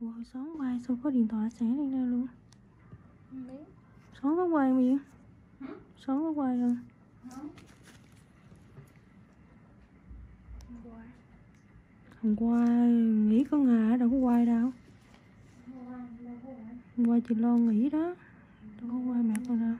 Wow, sáng quay sao có điện thoại sáng lên đây luôn? Sáng có quay Hả? Sáng có quay không? Không Hôm qua qua nghỉ có ngày đâu có quay đâu. Qua Hôm qua chị Loan nghỉ đó. Đâu có quay mẹ con đâu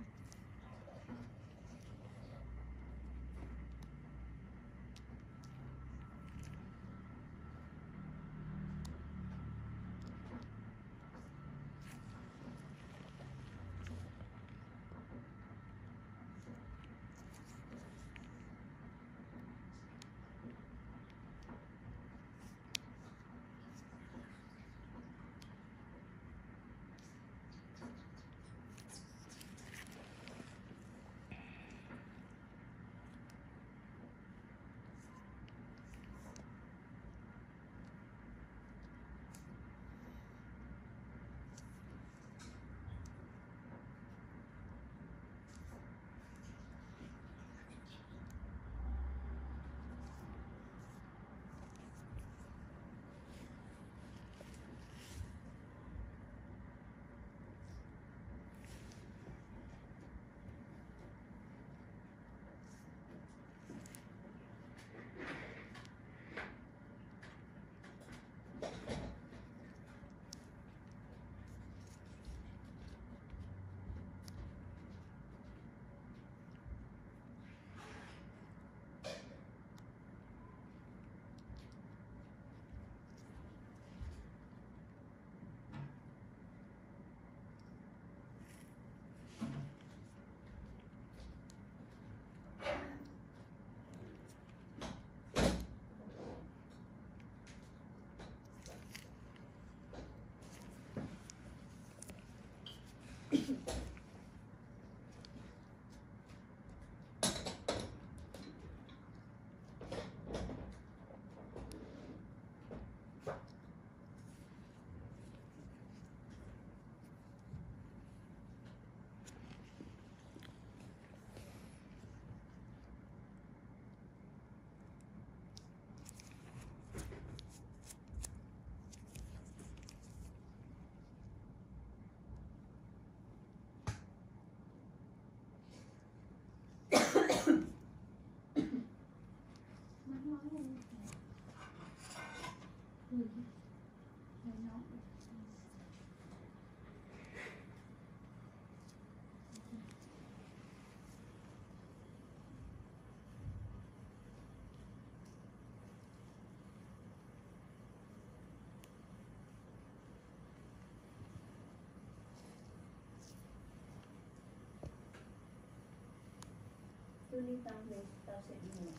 Tôi đi tao thì tao sẽ đi ngủ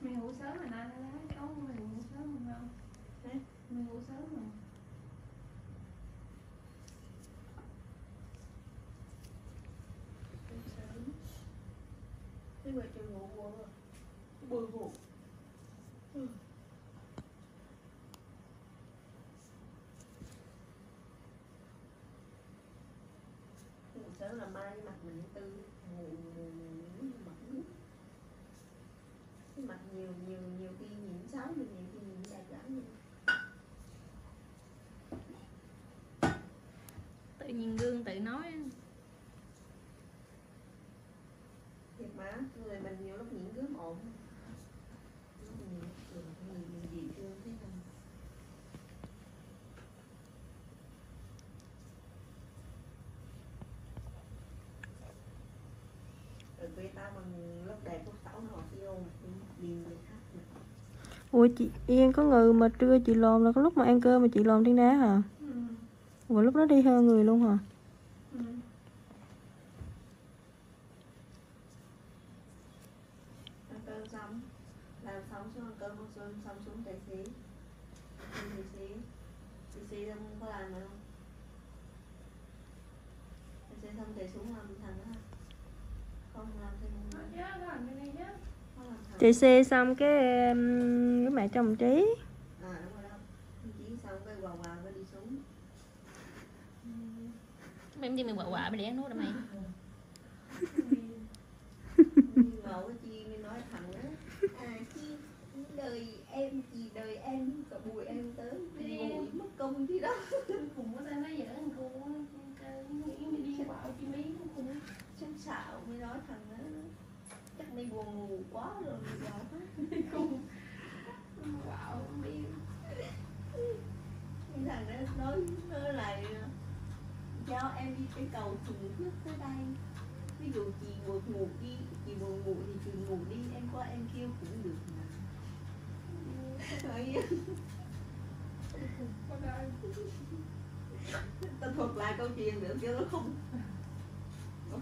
Mày ngủ sớm mà nay nó nói có mày ngủ sớm không không? Hả? Mày ngủ sớm mà Tôi sớm Thế mà trường ngủ buồn rồi Buồn ngủ Ừ. Ngủ sớm là mai mặt mình tư. Ngủ ngủ ngủ mặt mặt nhiều nhiều nhiều khi nhìn sáu mình nhiều khi dài dáng như Tự nhìn gương tự nói. Thiệt mà người mình nhiều lúc nhìn gớm ổn lúc nhìn thường nhìn mình dị thương thế này rồi quê tao bằng lúc đẹp lúc sáu nó yêu nhìn người khác mà. Ủa chị Yên có người mà trưa chị lòm là có lúc mà ăn cơm mà chị lòm trên đá hả? Ừ. Ủa lúc đó đi hơn người luôn hả? Ừ. Ăn cơm xong làm xong xuống ăn cơm ăn xong xong xuống tài xế. Đi tài xế. Tài xế không có làm nữa. Không tài xế xong tài xuống làm thằng đó Chị xe xong cái cái mẹ chồng trí. À đúng rồi đó. Chỉ xong cái quà quà mới đi xuống. Mày quạ quạ mày để nuốt đó mày. Cái chi mới nói thằng đó à chi đời em chỉ đời em cả bùi em tới. Đi. bùi mất công gì đó cùng có tay nói dở thằng cô nghĩ mới đi bảo chị mấy cùng chân xạo mới nói thằng đó chắc đi buồn ngủ quá rồi giờ đi cùng. Bảo cái thằng đó nói nói là cho em đi cái cầu thường phước tới đây. Ví dụ chị buồn ngủ đi chị buồn ngủ thì chị ngủ đi em qua em kêu cũng được mà. Nói có đời ta thuật lại câu chuyện nữa chứ nó không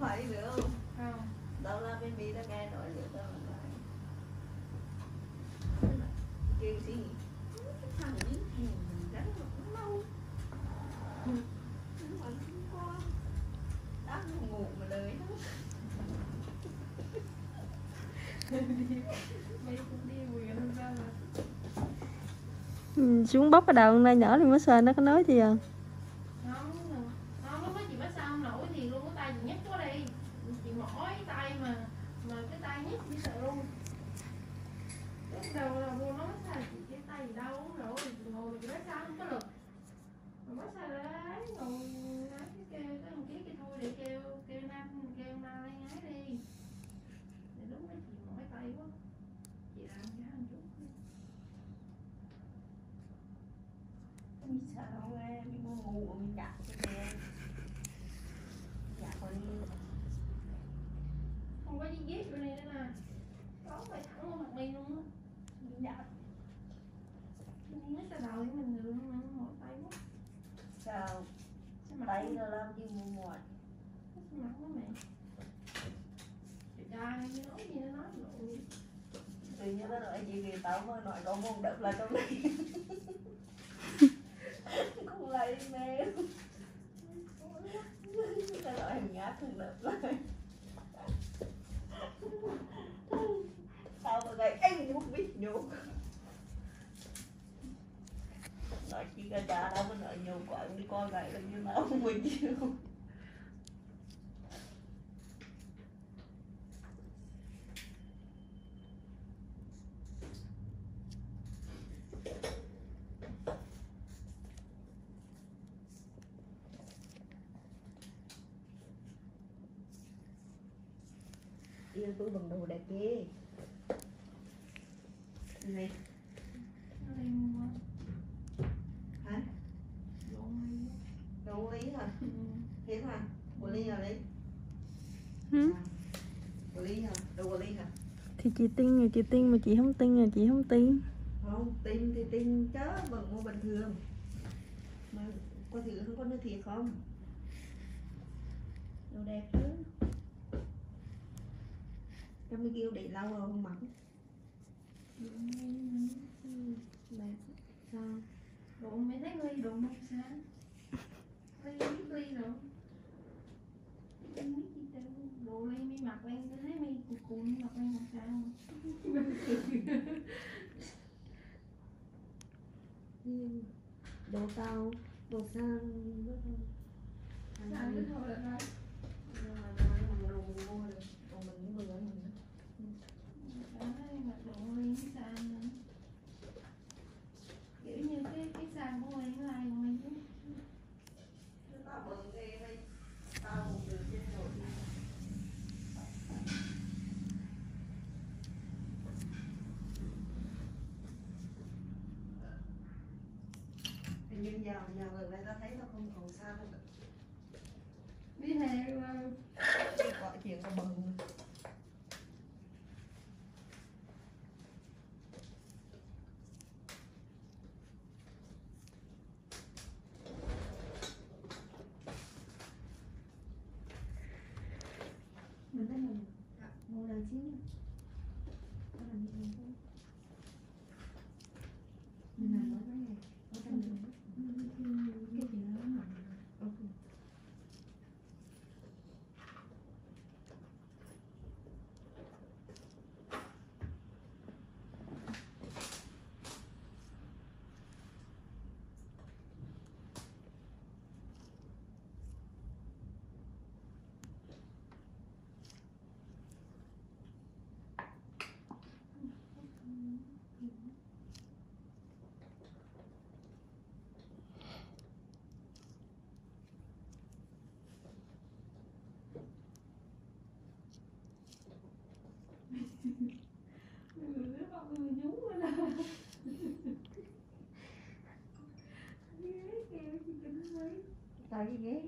có phải nữa không? Không. Đâu là bên mỹ ta nghe nói nữa tao lại. Kêu suy nghĩ cái thằng ấy thì mình đánh nó lâu mà không có đã ngủ mà đời nó. Mấy cũng đi quyền hơn ra là ừ, xuống bóc cái đầu này nhỏ thì mới sờ nó có nói gì à không không lúc đó chị bắt sao không nổi thì luôn cái tay chị nhấc quá đi chị mỏi tay mà mà cái tay nhấc chỉ sợ luôn lúc đầu là vô nói sao chị cái tay gì đau rồi ngồi bắt sao không có lực. Mà sao đấy ngồi nói cái kêu cái thằng kia kia thôi để kêu kêu nam kêu nam lấy ngái đi. Để lúc đó chị mỏi tay quá. Chị làm cho một chút. Ôi sao nghe buồn ngủ mình chặt cái nè dạ còn không có gì ghét bên này nữa nè có phải thẳng vô mặt mày luôn á dạ mình nói sao đầu thì mình ngượng mà mỏi tay quá sao sao mặt tay nó làm gì mua sao mặt quá mẹ. Chị trai như nói gì nó nói lộ tự nhiên nó nói gì thì tao mới nói con môn đập lại trong này không lại đi mê nó nói em ngáp thằng đập lại. Tao mà gầy anh muốn biết nhục cả cha đâu có nói nhiều quá đi coi gầy là như nào không mình chịu yêu tôi bằng đồ đẹp ghê. Này nó lên mua hả lộn đi đồ lý hả ừ. thế hả của ly hả lý ừ? đồ thì chị tin rồi chị tin mà chị không tin rồi chị không tin. Không tin thì tin chứ bằng mua bình thường. Mà có thử không có nước thiệt không? Đồ đẹp chứ. Cho mới kêu để lâu rồi không mặc đẹp sao lộn mấy thấy ly lộn một sáng ly biết ly rồi em biết gì đâu đồ ly mi mặc lên tôi thấy mi cuộn cuộn mặc lên một sao Ừ, đồ cao đồ sang. Rất là sao cứ thôi là nhưng mà nói bằng đồ mình mua được. Còn mình cũng vừa mình Đấy, mặc đồ ly cái sàn nữa kiểu như cái cái sàn của mình nó lại của mình chứ tao bận ghê đây tao một được trên rồi Giờ giờ gần đây tao thấy tao không còn sao nữa. Hè mà gọi chuyện tao bận mình thấy mình ngồi đằng xíu haliyle